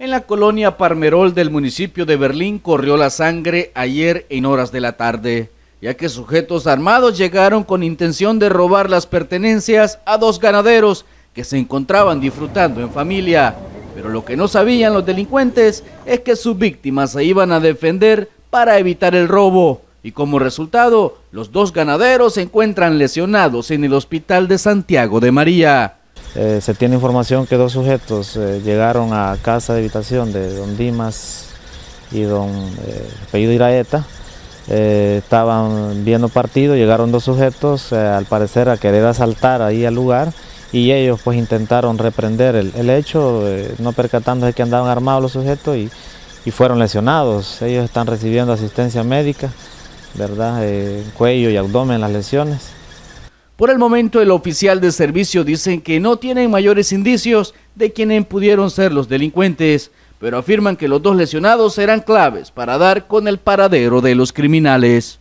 En la colonia Parmerol del municipio de Berlín corrió la sangre ayer en horas de la tarde, ya que sujetos armados llegaron con intención de robar las pertenencias a dos ganaderos que se encontraban disfrutando en familia. Pero lo que no sabían los delincuentes es que sus víctimas se iban a defender para evitar el robo. Y como resultado, los dos ganaderos se encuentran lesionados en el hospital de Santiago de María. Eh, se tiene información que dos sujetos eh, llegaron a casa de habitación de don Dimas y don eh, apellido Iraeta. estaban viendo partido, llegaron dos sujetos al parecer a querer asaltar ahí al lugar y ellos pues intentaron reprender el, hecho, no percatándose que andaban armados los sujetos y, y fueron lesionados. Ellos están recibiendo asistencia médica, ¿verdad? cuello y abdomen las lesiones. Por el momento, el oficial de servicio dice que no tienen mayores indicios de quiénes pudieron ser los delincuentes, pero afirman que los dos lesionados serán claves para dar con el paradero de los criminales.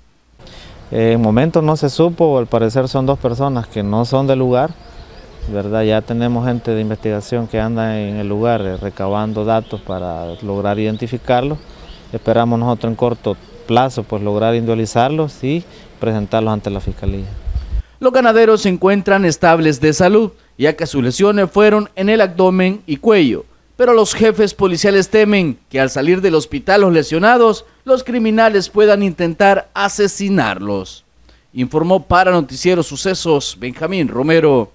En momento no se supo, al parecer son dos personas que no son del lugar, ¿verdad? Ya tenemos gente de investigación que anda en el lugar eh, recabando datos para lograr identificarlos. Esperamos nosotros en corto plazo pues lograr individualizarlos y presentarlos ante la Fiscalía. Los ganaderos se encuentran estables de salud, ya que sus lesiones fueron en el abdomen y cuello. Pero los jefes policiales temen que al salir del hospital los lesionados, los criminales puedan intentar asesinarlos. Informó para Noticiero Sucesos Benjamín Romero.